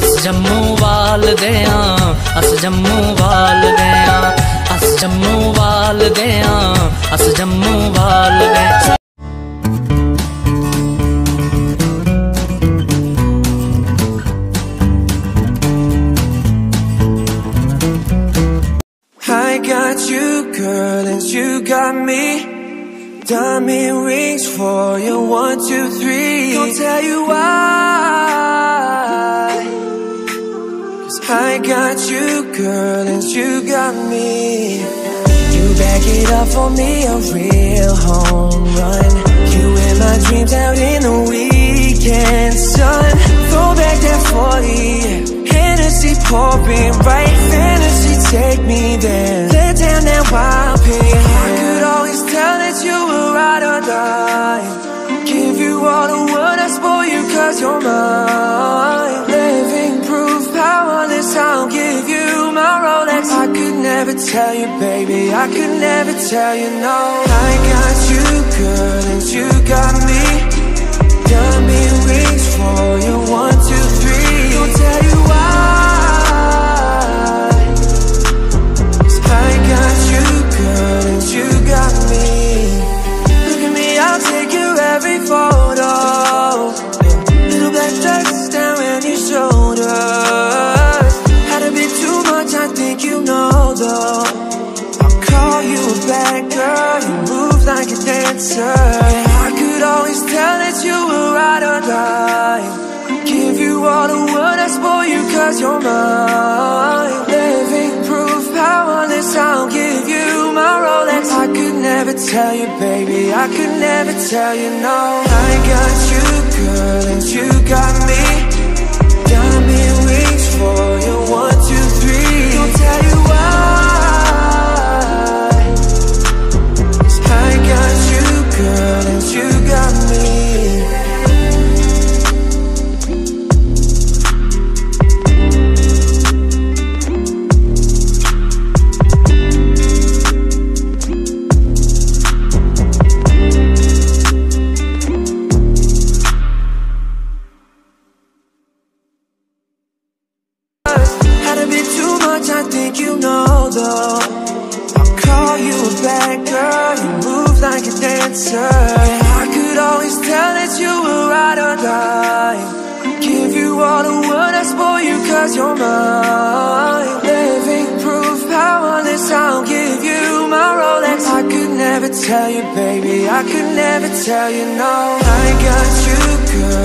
अस जम्मू वाल दे आं अस जम्मू वाल दे आं अस जम्मू वाल दे आं अस जम्मू वाल दे I got you, girl, and you got me. Diamond rings for you, one, two, three. Don't tell you why. I got you, girl, and you got me. You back it up for me, a real home run. You in my dreams out in the weekend, sun. Throw back that 40. Hennessy pouring right, fantasy take me there. Let down that wild pig. I could always tell that you were ride or die. Give you all the world, I spoil you cause you're mine. Tell you, baby, I could never tell you no. I got you, girl, and you got me. Diamond like a dancer. I could always tell that you were ride or die. Give you all the world, I spoil you cause you're mine. Living proof, powerless, I'll give you my Rolex. I could never tell you, baby, I could never tell you no. I got you, girl, and you got bit too much, I think you know though. I'll call you a bad girl, you move like a dancer. I could always tell that you were ride or die. Give you all the world, I spoil you cause you're mine. Living proof, powerless, I'll give you my Rolex. I could never tell you, baby, I could never tell you no. I got you, girl,